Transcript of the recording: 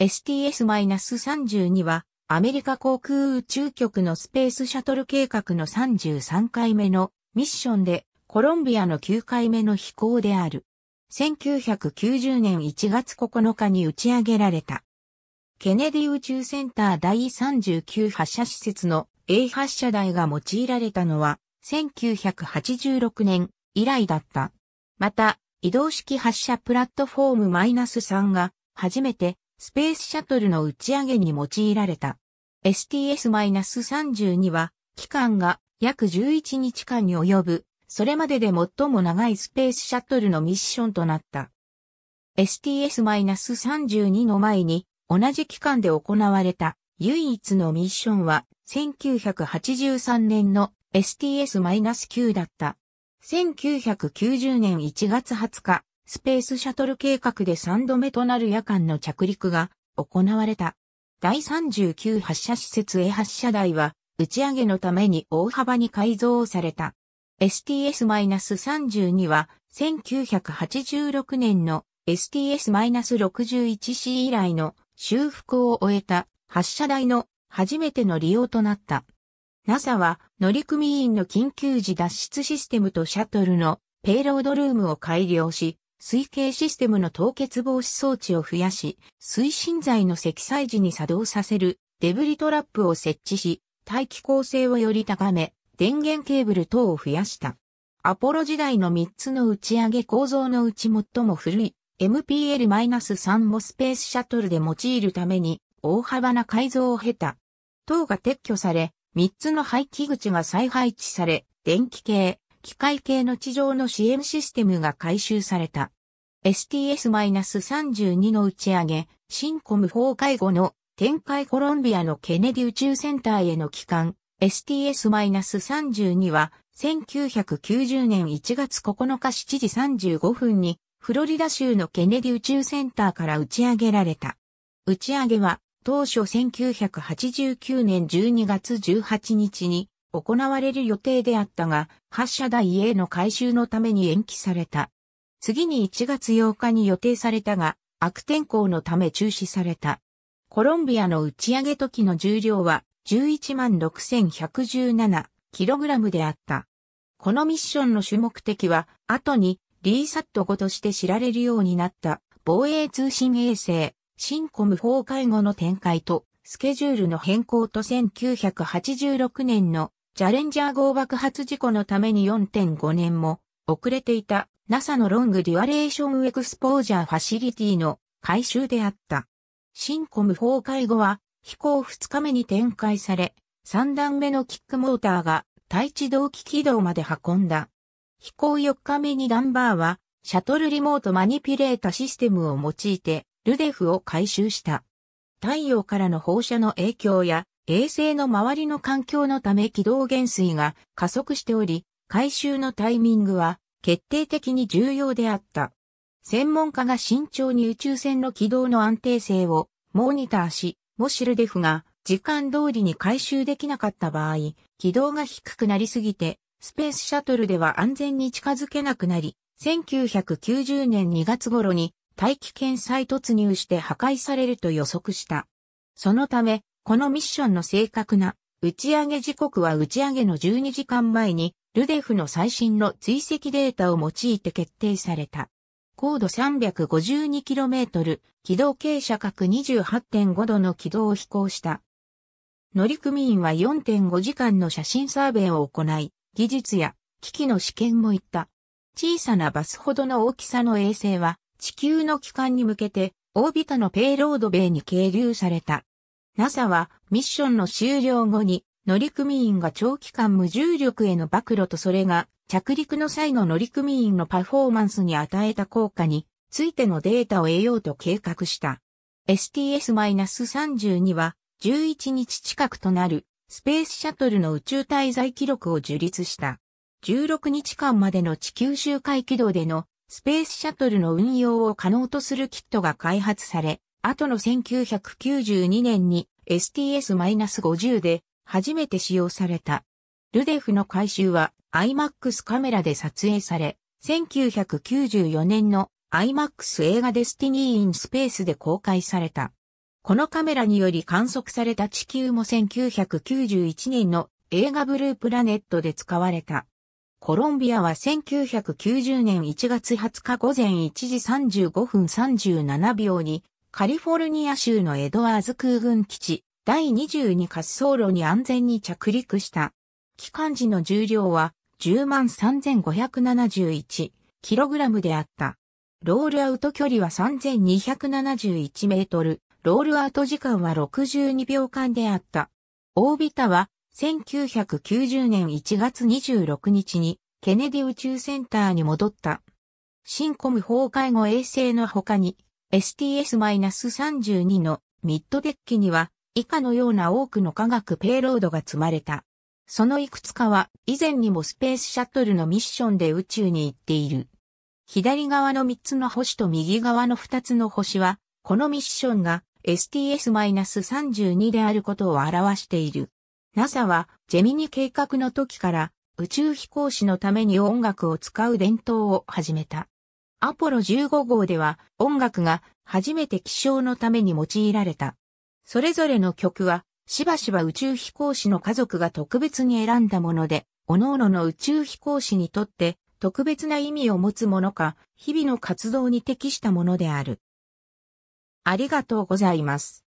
STS-32 はアメリカ航空宇宙局のスペースシャトル計画の33回目のミッションでコロンビアの9回目の飛行である。1990年1月9日に打ち上げられた。ケネディ宇宙センター第39発射施設の A 発射台が用いられたのは1986年以来だった。また、移動式発射プラットフォーム -3 が初めてスペースシャトルの打ち上げに用いられた。STS-32 は期間が約11日間に及ぶそれまでで最も長いスペースシャトルのミッションとなった。STS-32 の前に同じ期間で行われた唯一のミッションは1983年の STS-9 だった。1990年1月20日、スペースシャトル計画で3度目となる夜間の着陸が行われた。第39発射施設 A 発射台は打ち上げのために大幅に改造された。STS-32 は1986年の STS-61C 以来の修復を終えた発射台の初めての利用となった。NASA は乗組員の緊急時脱出システムとシャトルのペイロードルームを改良し、水系システムの凍結防止装置を増やし、推進剤の積載時に作動させるデブリトラップを設置し、大気構成をより高め、電源ケーブル等を増やした。アポロ時代の3つの打ち上げ構造のうち最も古い MPL-3 もスペースシャトルで用いるために大幅な改造を経た。等が撤去され、3つの排気口が再配置され、電気系、機械系の地上の支援システムが回収された。STS-32 の打ち上げ、シンコム崩壊後の展開コロンビアのケネディ宇宙センターへの帰還、STS-32 は1990年1月9日7時35分にフロリダ州のケネディ宇宙センターから打ち上げられた。打ち上げは当初1989年12月18日に行われる予定であったが、発射台への回収のために延期された。次に1月8日に予定されたが、悪天候のため中止された。コロンビアの打ち上げ時の重量は116,117 kg であった。このミッションの主目的は、後にリーサット5として知られるようになった防衛通信衛星、シンコム崩壊後の展開と、スケジュールの変更と1986年のチャレンジャー号爆発事故のために4.5年も遅れていた NASA の Long Duration Exposure Facility の回収であった。シンコム崩壊後は飛行2日目に展開され、3段目のキックモーターが対地同期軌道まで運んだ。飛行4日目にダンバーは、シャトルリモートマニピュレータシステムを用いて、 LDEF を回収した。太陽からの放射の影響や、衛星の周りの環境のため軌道減衰が加速しており、回収のタイミングは決定的に重要であった。専門家が慎重に宇宙船の軌道の安定性をモニターし、もしルデフが時間通りに回収できなかった場合、軌道が低くなりすぎて、スペースシャトルでは安全に近づけなくなり、1990年2月頃に大気圏再突入して破壊されると予測した。そのため、このミッションの正確な打ち上げ時刻は打ち上げの12時間前にルデフの最新の追跡データを用いて決定された。高度 352km、軌道傾斜角28.5度の軌道を飛行した。乗組員は4.5時間の写真サーベイを行い、技術や機器の試験も行った。小さなバスほどの大きさの衛星は、地球の帰還に向けて、オービタのペイロードベイに係留された。NASA はミッションの終了後に乗組員が長期間無重力への暴露とそれが着陸の際の乗組員のパフォーマンスに与えた効果についてのデータを得ようと計画した。STS-32 は11日近くとなるスペースシャトルの宇宙滞在記録を樹立した。16日間までの地球周回軌道でのスペースシャトルの運用を可能とするキットが開発され、後の1992年に STS-50 で初めて使用された。 LDEF の回収は IMAX カメラで撮影され、1994年の IMAX 映画 Destiny in Space で公開された。このカメラにより観測された地球も1991年の映画ブループラネットで使われた。コロンビアは1990年1月20日午前1時35分37秒にカリフォルニア州のエドワーズ空軍基地第22滑走路に安全に着陸した。機関時の重量は10万3571キログラムであった。ロールアウト距離は3271メートル、ロールアウト時間は62秒間であった。オービタは1990年1月26日にケネディ宇宙センターに戻った。シンコム崩壊後衛星の他に STS-32 のミッドデッキには以下のような多くの科学ペイロードが積まれた。そのいくつかは以前にもスペースシャトルのミッションで宇宙に行っている。左側の3つの星と右側の2つの星は、このミッションが STS-32 であることを表している。NASA はジェミニ計画の時から宇宙飛行士のために音楽を使う伝統を始めた。アポロ15号では音楽が初めて気象のために用いられた。それぞれの曲はしばしば宇宙飛行士の家族が特別に選んだもので、各々の宇宙飛行士にとって特別な意味を持つものか、日々の活動に適したものである。ありがとうございます。